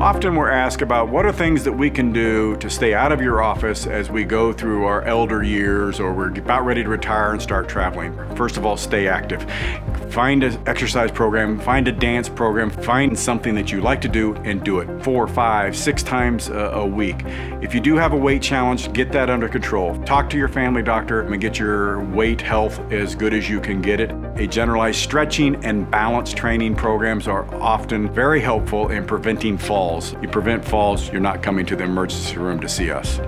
Often we're asked about what are things that we can do to stay out of your office as we go through our elder years or we're about ready to retire and start traveling. First of all, stay active. Find an exercise program, find a dance program, find something that you like to do and do it four, five, six times a, week. If you do have a weight challenge, get that under control. Talk to your family doctor and get your weight health as good as you can get it. A generalized stretching and balance training programs are often very helpful in preventing falls. You prevent falls, you're not coming to the emergency room to see us.